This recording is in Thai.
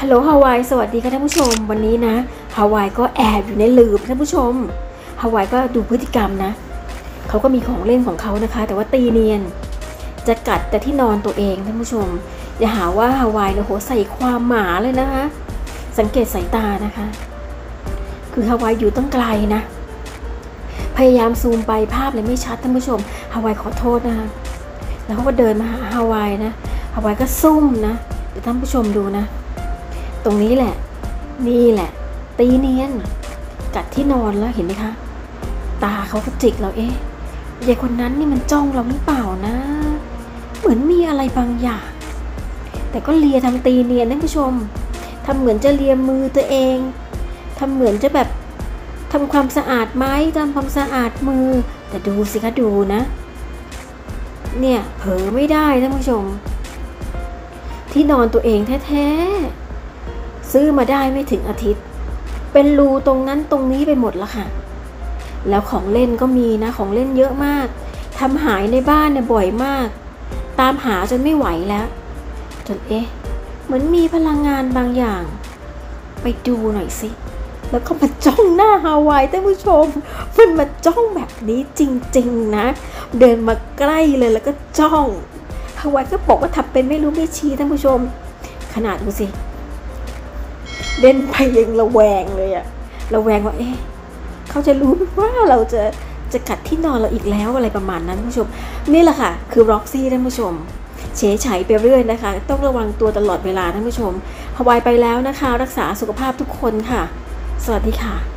ฮัลโหลฮาวายสวัสดีค่ะท่านผู้ชม วันนี้นะฮาวายก็แอบอยู่ในหลืบท่านผู้ชมฮาวายก็ดูพฤติกรรมนะเขาก็มีของเล่นของเขานะคะ แต่ว่าตีเนียน จะกัดแต่ที่นอนตัวเองท่านผู้ชม อย่าหาว่าฮาวายเนี่ยโหใส่ความหมาเลยนะคะ สังเกตสายตานะคะ คือฮาวายอยู่ตั้งไกลนะ พยายามซูมไปภาพเลยไม่ชัดท่านผู้ชมฮาวายขอโทษนะคะแล้วเขาก็เดินมาหาฮาวายนะฮาวายก็ซุ่มนะเดี๋ยวท่านผู้ชมดูนะ ตรงนี้แหละ นี่แหละ ตีเนียน กัดที่นอนแล้วเห็นไหมคะ ตาเขาก็จิกเราเอ๊ะยายคนนั้นนี่มันจ้องเราหรือเปล่านะ เหมือนมีอะไรบางอย่าง แต่ก็เลียทำตีเนียนท่านผู้ชมทำเหมือนจะเลียมือตัวเองทำเหมือนจะแบบทำความสะอาดไม้ทำความสะอาดมือ แต่ดูสิคะดูนะ เนี่ยเผลอไม่ได้ท่านผู้ชม ที่นอนตัวเองแท้ๆ ซื้อมาได้ไม่ถึงอาทิตย์ เป็นรูตรงนั้นตรงนี้ไปหมดแล้วค่ะ แล้วของเล่นก็มีนะของเล่นเยอะมากทำหายในบ้านเนี่ยบ่อยมาก ตามหาจนไม่ไหวแล้ว จนเอ๊ะ เหมือนมีพลังงานบางอย่าง ไปดูหน่อยสิแล้วก็มาจ้องหน้าฮาวายท่านผู้ชม มันมาจ้องแบบนี้จริง ๆ นะ เดินมาใกล้เลยแล้วก็จ้องฮาวายก็บอกว่าทำเป็นไม่รู้ไม่ชี้ท่านผู้ชม ขนาดดูสิ เล่นไปยังระแวงเลยอะระแวงว่าเอ๊ะเขาจะรู้ว่าเราจะจะกัดที่นอนเราอีกแล้วอะไรประมาณนั้นผู้ชม นี่แหละค่ะ คือร็อกซี่ท่านผู้ชมเฉยไฉไปเรื่อยนะคะ ต้องระวังตัวตลอดเวลาท่านผู้ชมฮาวายไปแล้วนะคะ รักษาสุขภาพทุกคนค่ะ สวัสดีค่ะ